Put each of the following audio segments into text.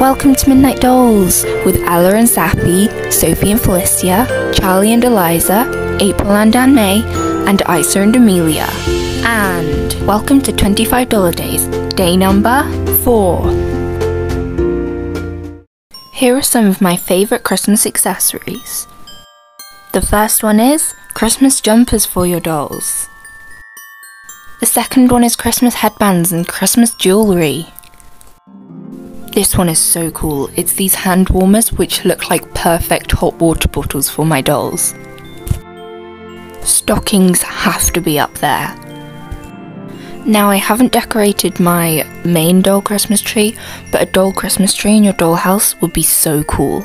Welcome to Midnight Dolls with Ella and Saffi, Sophie and Felicia, Charley and Eliza, April and Anne Mae, and Isa and Amelia. And welcome to 25 Dollidays, day number 4. Here are some of my favourite Christmas accessories. The first one is Christmas jumpers for your dolls. The second one is Christmas headbands and Christmas jewellery. This one is so cool. It's these hand warmers which look like perfect hot water bottles for my dolls. Stockings have to be up there. Now I haven't decorated my main doll Christmas tree, but a doll Christmas tree in your dollhouse would be so cool.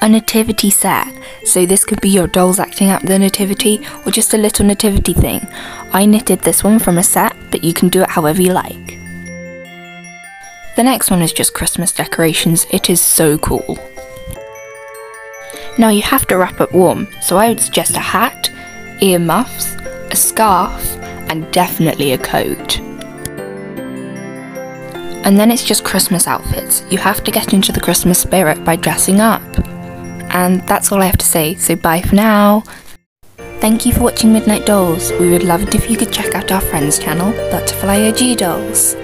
A nativity set, so this could be your dolls acting out the nativity or just a little nativity thing. I knitted this one from a set, but you can do it however you like. The next one is just Christmas decorations. It is so cool. Now you have to wrap up warm, so I would suggest a hat, ear muffs, a scarf, and definitely a coat. And then it's just Christmas outfits. You have to get into the Christmas spirit by dressing up. And that's all I have to say, so bye for now. Thank you for watching Midnight Dolls. We would love it if you could check out our friends channel, Butterfly OG Dolls.